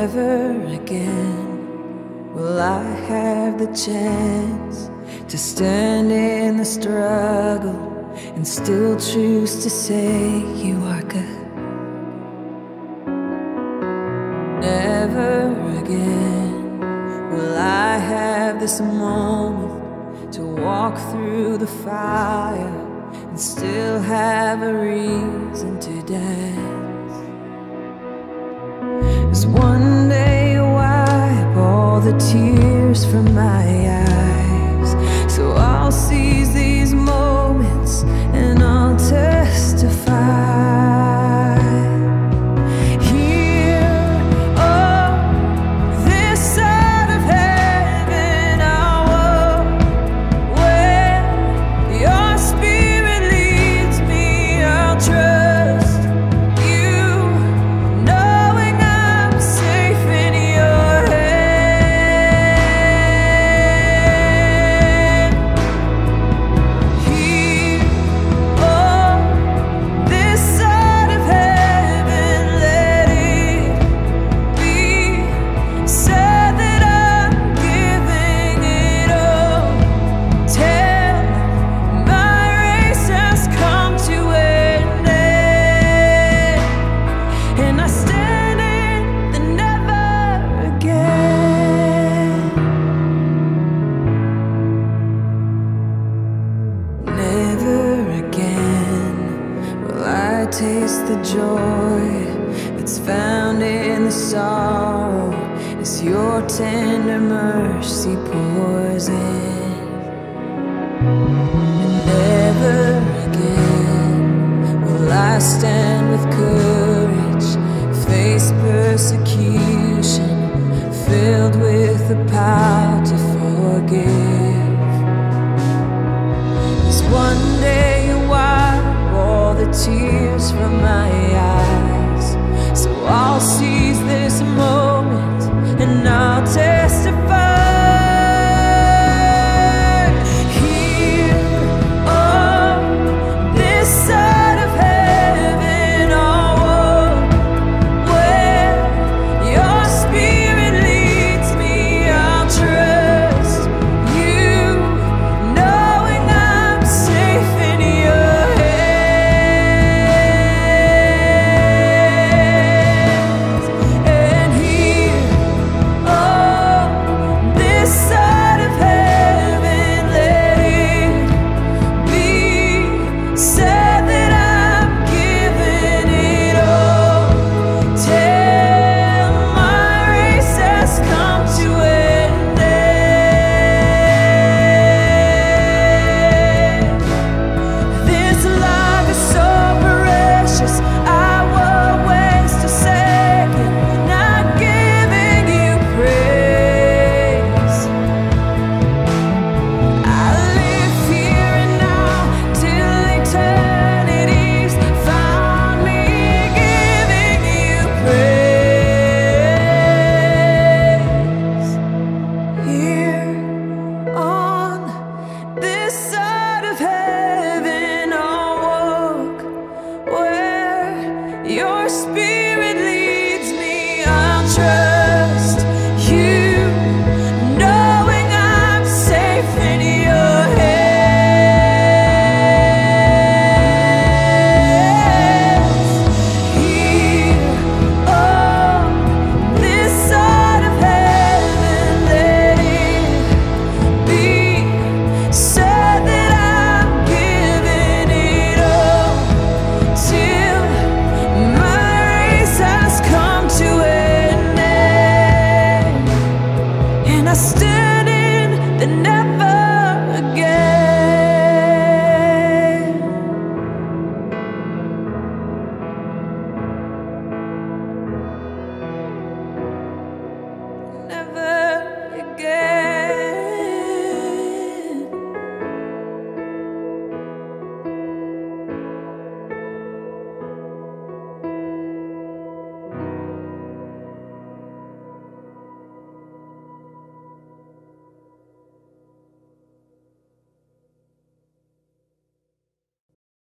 Never again will I have the chance to stand in the struggle and still choose to say you are good. Never again will I have this moment to walk through the fire and still have a reason to dance. As one the tears from my eyes. It's found in the sorrow as your tender mercy pours in. And never again will I stand with courage, face persecution, filled with the power to forgive. Cause one day you wipe all the tears from my still